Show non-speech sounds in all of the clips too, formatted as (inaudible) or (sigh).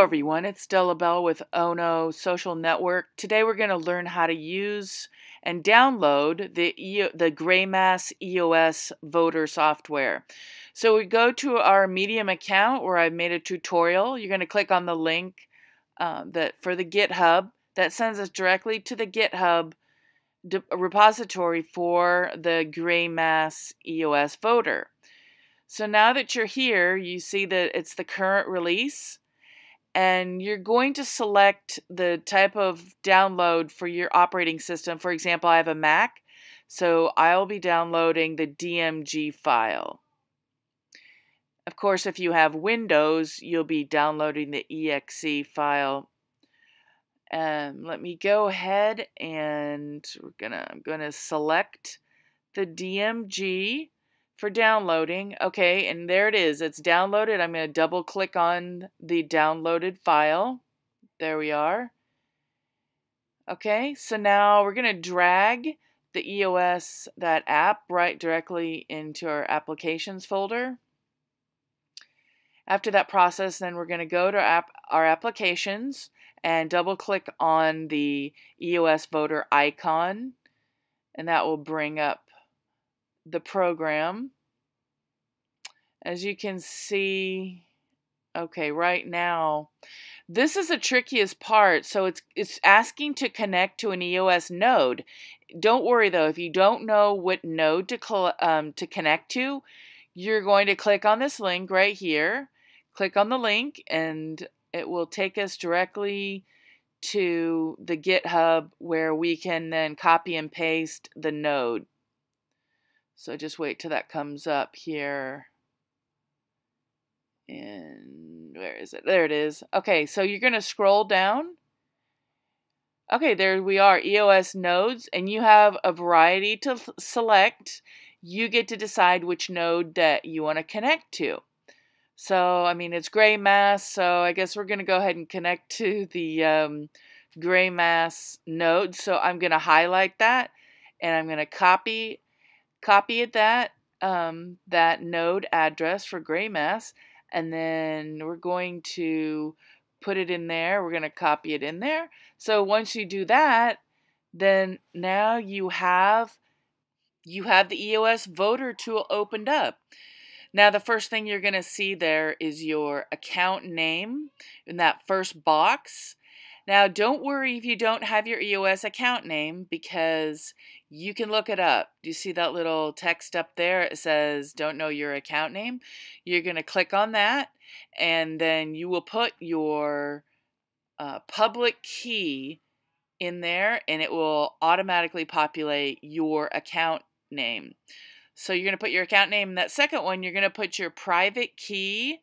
Hello everyone, it's Stellabelle with Ono Social Network. Today we're going to learn how to use and download the the Greymass EOS voter software. So we go to our Medium account where I've made a tutorial. You're going to click on the link uh, that for the GitHub that sends us directly to the GitHub repository for the Greymass EOS voter. So now that you're here, you see that it's the current release and you're going to select the type of download for your operating system. For example, I have a Mac, so I'll be downloading the DMG file. Of course, if you have Windows, you'll be downloading the exe file. And let me go ahead and we're gonna I'm gonna select the DMG for downloading. Okay, and there it is. It's downloaded. I'm going to double click on the downloaded file. There we are. Okay, so now we're going to drag the EOS, that app, right directly into our applications folder. After that process, then we're going to go to app, our applications and double click on the EOS voter icon, and that will bring up the program. As you can see, okay, right now, this is the trickiest part. So it's it's asking to connect to an EOS node. Don't worry though, if you don't know what node to um, to connect to, you're going to click on this link right here. Click on the link, and it will take us directly to the GitHub where we can then copy and paste the node. So just wait till that comes up here. And where is it? There it is. Okay, so you're going to scroll down. Okay, there we are, EOS nodes, and you have a variety to select. You get to decide which node that you want to connect to. So, I mean, it's Greymass, so I guess we're going to go ahead and connect to the um, Greymass node. So I'm going to highlight that, and I'm going to copy copy it that um, that node address for Greymass, and then we're going to put it in there. We're going to copy it in there. So once you do that, then now you have you have the EOS voter tool opened up. Now the first thing you're going to see there is your account name in that first box. Now, don't worry if you don't have your EOS account name because you can look it up. Do you see that little text up there? It says, Don't know your account name. You're going to click on that, and then you will put your uh, public key in there, and it will automatically populate your account name. So you're going to put your account name. In that second one, you're going to put your private key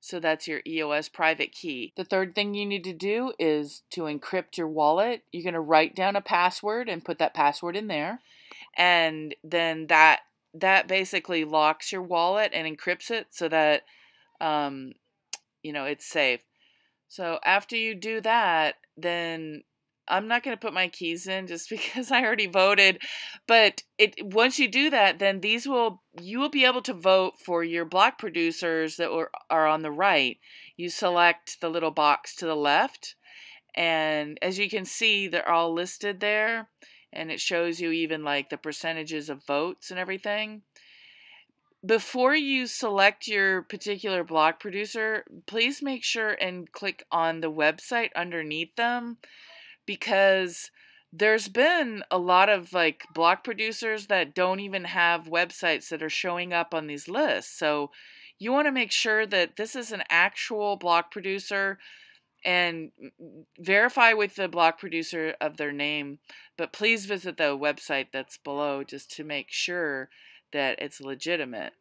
so that's your EOS private key. The third thing you need to do is to encrypt your wallet. You're going to write down a password and put that password in there. And then that that basically locks your wallet and encrypts it so that um, you know it's safe. So after you do that, then I'm not going to put my keys in just (laughs) because I already voted. But it once you do that, then these will you will be able to vote for your block producers that are, are on the right. You select the little box to the left, and as you can see, they're all listed there, and it shows you even like the percentages of votes and everything. Before you select your particular block producer, please make sure and click on the website underneath them because there's been a lot of like block producers that don't even have websites that are showing up on these lists. So you want to make sure that this is an actual block producer and verify with the block producer of their name. But please visit the website that's below just to make sure that it's legitimate.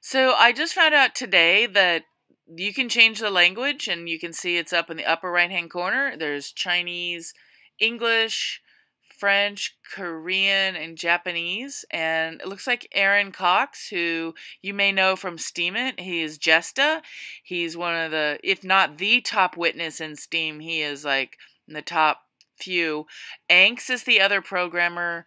So I just found out today that you can change the language and you can see it's up in the upper right hand corner. There's Chinese, English, French, Korean, and Japanese. And it looks like Aaron Cox, who you may know from Steemit, he is Jesta. He's one of the, if not the top witness in Steem, he is like in the top few. Anyx is the other programmer.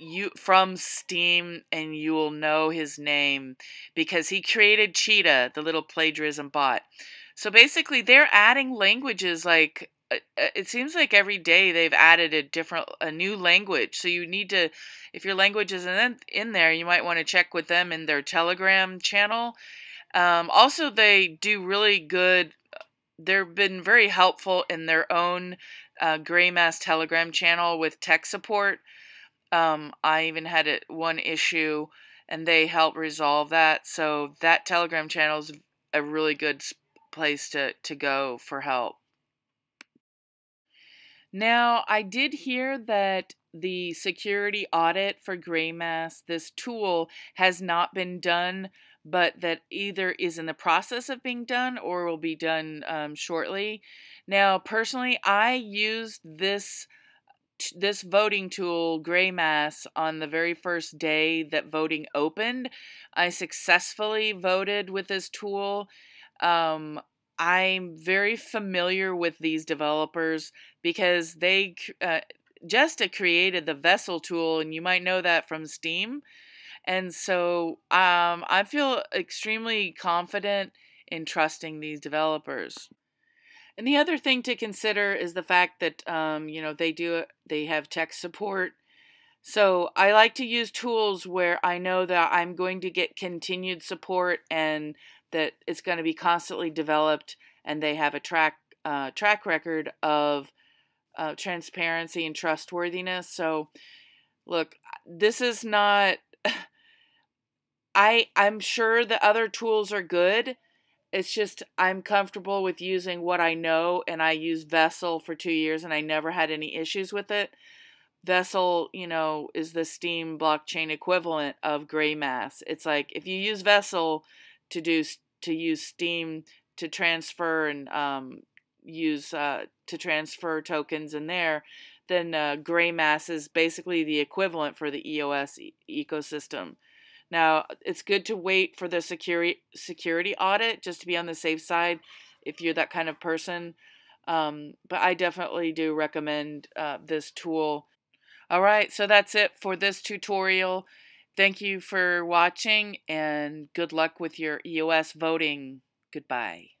You from Steem and you will know his name because he created Cheetah, the little plagiarism bot. So basically, they're adding languages like uh, uh, it seems like every day they've added a different a new language. So you need to if your language isn't in there you might want to check with them in their telegram channel. Um, also they do really good they've been very helpful in their own uh, Greymass telegram channel with tech support um, i even had it one issue and they helped resolve that so that telegram channel is a really good place to, to go for help now, I did hear that the security audit for Greymass, this tool, has not been done, but that either is in the process of being done or will be done um, shortly. Now, personally, I used this this voting tool, Greymass, on the very first day that voting opened. I successfully voted with this tool. Um, I'm very familiar with these developers because they uh, just created the Vessel tool, and you might know that from Steem. And so um, I feel extremely confident in trusting these developers. And the other thing to consider is the fact that um, you know they do they have tech support. So I like to use tools where I know that I'm going to get continued support and that it's going to be constantly developed, and they have a track uh, track record of uh, transparency and trustworthiness. So, look, this is not. (sighs) I I'm sure the other tools are good. It's just I'm comfortable with using what I know, and I used Vessel for two years, and I never had any issues with it. Vessel, you know, is the Steem blockchain equivalent of Greymass. It's like if you use Vessel, to do to use Steem to transfer and um, use uh, to transfer tokens in there, then uh, Greymass is basically the equivalent for the EOS e- ecosystem. Now, it's good to wait for the security security audit just to be on the safe side if you're that kind of person. Um, but I definitely do recommend uh, this tool. All right, so that's it for this tutorial. Thank you for watching and good luck with your EOS voting. Goodbye.